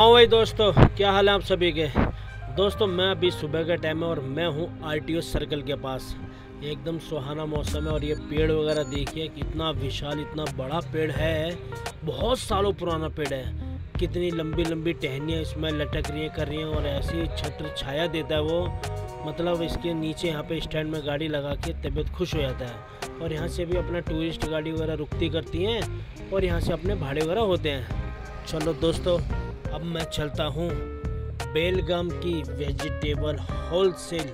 हाँ भाई दोस्तों, क्या हाल है आप सभी के? दोस्तों, मैं अभी सुबह का टाइम है और मैं हूँ आरटीओ सर्कल के पास। एकदम सुहाना मौसम है और ये पेड़ वगैरह देखिए, कितना विशाल, इतना बड़ा पेड़ है। बहुत सालों पुराना पेड़ है। कितनी लंबी लंबी टहनियाँ इसमें लटक रही कर रही हैं और ऐसी छत्र छाया देता है वो। मतलब इसके नीचे यहाँ पे स्टैंड में गाड़ी लगा के तबीयत खुश हो जाता है। और यहाँ से भी अपना टूरिस्ट गाड़ी वगैरह रुकती करती हैं और यहाँ से अपने भाड़े वगैरह होते हैं। चलो दोस्तों अब मैं चलता हूँ बेलगाम की वेजिटेबल होलसेल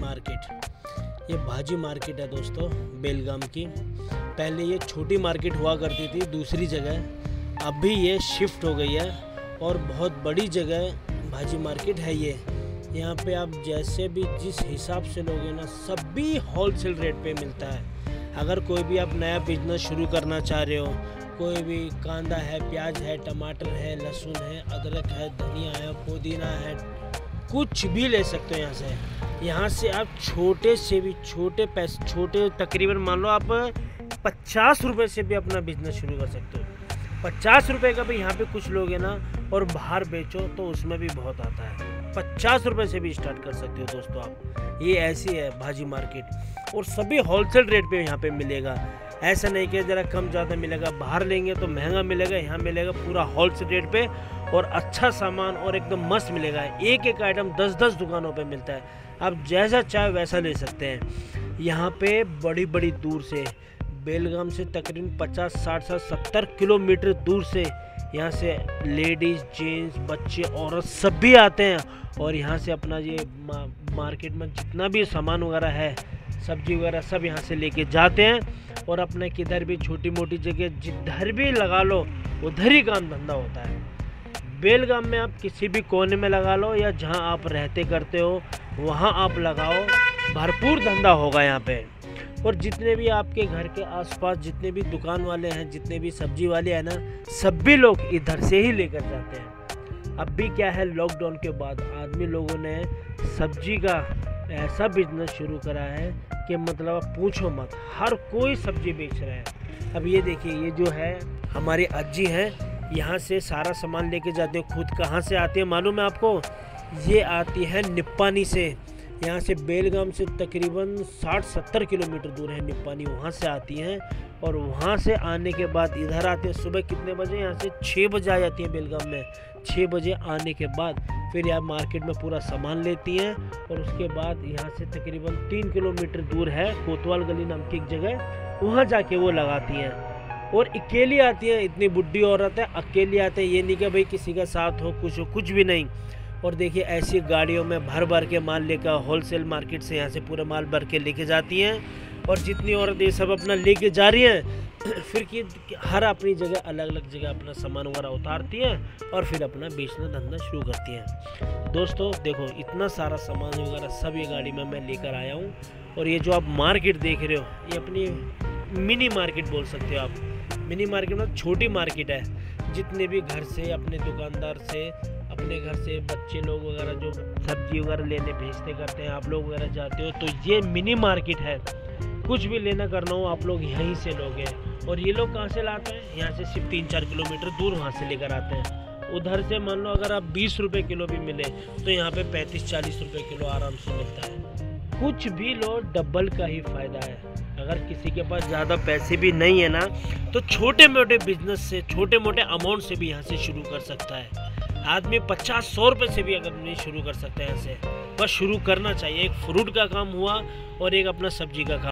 मार्केट ये भाजी मार्केट है दोस्तों, बेलगाम की। पहले ये छोटी मार्केट हुआ करती थी, दूसरी जगह। अभी ये शिफ्ट हो गई है और बहुत बड़ी जगह भाजी मार्केट है ये। यहाँ पे आप जैसे भी जिस हिसाब से लोगे ना सब सभी होलसेल रेट पे मिलता है। अगर कोई भी आप नया बिज़नेस शुरू करना चाह रहे हो कोई भी कांदा है, प्याज है, टमाटर है, लहसुन है, अदरक है, धनिया है, पुदीना है, कुछ भी ले सकते हो यहाँ से। यहाँ से आप छोटे से भी, छोटे पैसे, छोटे तकरीबन मान लो आप पचास रुपये से भी अपना बिज़नेस शुरू कर सकते हो। पचास रुपये का भी यहाँ पे कुछ लोग ना, और बाहर बेचो तो उसमें भी बहुत आता है। पचास रुपये से भी स्टार्ट कर सकते हो दोस्तों आप। ये ऐसी है भाजी मार्केट। और सभी होलसेल रेट पे यहाँ पे मिलेगा। ऐसा नहीं कि ज़रा कम ज़्यादा मिलेगा, बाहर लेंगे तो महँगा मिलेगा, यहाँ मिलेगा पूरा होलसेल रेट पे और अच्छा सामान और एकदम मस्त मिलेगा। एक एक आइटम दस दस दुकानों पे मिलता है। आप जैसा चाहे वैसा ले सकते हैं। यहाँ पे बड़ी बड़ी दूर से बेलगाम से तकरीबन पचास, साठ से सत्तर किलोमीटर दूर से यहाँ से लेडीज़, जेंट्स, बच्चे, औरत सभी आते हैं और यहाँ से अपना ये मार्केट में जितना भी सामान वगैरह है, सब्ज़ी वगैरह सब यहाँ से लेके जाते हैं और अपने किधर भी छोटी मोटी जगह जिधर भी लगा लो, उधर ही काम धंधा होता है। बेलगाम में आप किसी भी कोने में लगा लो या जहाँ आप रहते करते हो, वहाँ आप लगाओ, भरपूर धंधा होगा यहाँ पे। और जितने भी आपके घर के आसपास जितने भी दुकान वाले हैं, जितने भी सब्ज़ी वाले हैं ना, सभी लोग इधर से ही लेकर जाते हैं। अब भी क्या है लॉकडाउन के बाद आदमी लोगों ने सब्ज़ी का ऐसा बिज़नेस शुरू करा है कि मतलब पूछो मत, हर कोई सब्ज़ी बेच रहा है। अब ये देखिए, ये जो है, हमारे अज्जी हैं, यहाँ से सारा सामान लेके जाते हैं, खुद कहाँ से आते हैं, मालूम है आपको? ये आती है निप्पानी से। यहाँ से बेलगाम से तकरीबन 60-70 किलोमीटर दूर है। निपानी वहाँ से आती हैं और वहाँ से आने के बाद इधर आते हैं। सुबह कितने बजे? यहाँ से छः बजे आ जाती हैं बेलगाम में। छः बजे आने के बाद फिर यहाँ मार्केट में पूरा सामान लेती हैं और उसके बाद यहाँ से तकरीबन तीन किलोमीटर दूर है कोतवाल गली नाम की एक जगह। वहाँ जाके वो लगाती हैं और अकेली आती हैं। इतनी बुढ़ी औरत है, अकेली आते हैं। ये नहीं कि भाई किसी का साथ हो, कुछ हो, कुछ भी नहीं। और देखिए, ऐसी गाड़ियों में भर भर के माल लेकर होलसेल मार्केट से यहाँ से पूरा माल भर के लेके जाती हैं और जितनी औरत ये सब अपना लेके जा रही हैं, फिर कि हर अपनी जगह अलग अलग जगह अपना सामान वगैरह उतारती हैं और फिर अपना बेचना, धंधा शुरू करती हैं। दोस्तों, देखो, इतना सारा सामान वगैरह सब ये गाड़ी में मैं लेकर आया हूँ और ये जो आप मार्केट देख रहे हो, ये अपनी मिनी मार्केट बोल सकते हो आप। मिनी मार्केट में छोटी मार्केट है। जितने भी घर से, अपने दुकानदार से अपने घर से बच्चे लोग वगैरह जो सब्ज़ी वगैरह लेने भेजते करते हैं, आप लोग वगैरह जाते हो तो ये मिनी मार्केट है। कुछ भी लेना करना हो, आप लोग यहीं से लोगे। और ये लोग कहाँ से लाते हैं? यहाँ से सिर्फ़ तीन चार किलोमीटर दूर वहाँ से लेकर आते हैं। उधर से मान लो अगर आप बीस रुपये किलो भी मिले तो यहाँ पे पैंतीस चालीस रुपये किलो आराम से मिलता है। कुछ भी लो डबल का ही फ़ायदा है। अगर किसी के पास ज़्यादा पैसे भी नहीं है ना तो छोटे मोटे बिज़नेस से छोटे मोटे अमाउंट से भी यहाँ से शुरू कर सकता है। आदमी पचास सौ रुपये से भी अगर नहीं शुरू कर सकते हैं ऐसे। बस शुरू करना चाहिए। एक फ्रूट का काम हुआ और एक अपना सब्ज़ी का काम।